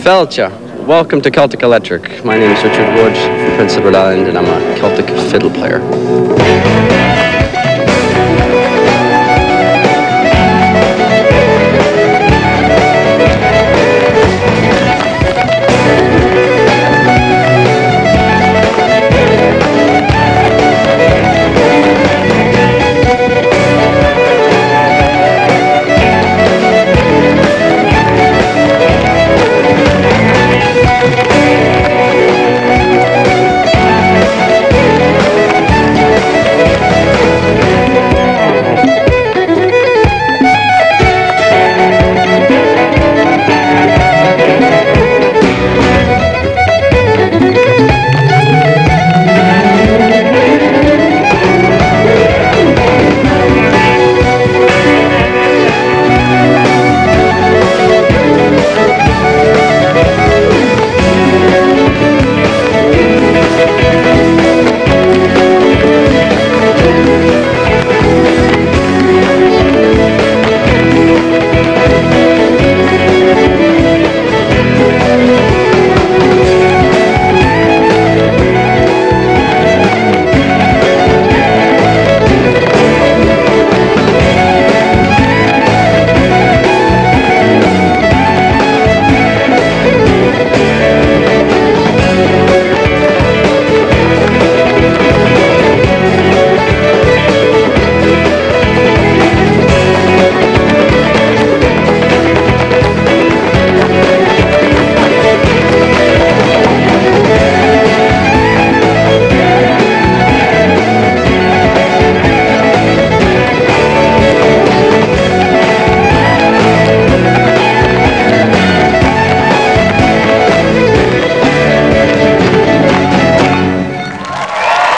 Felcha, welcome to Celtic Electric. My name is Richard Woods, from Prince Edward Island, and I'm a Celtic fiddle player.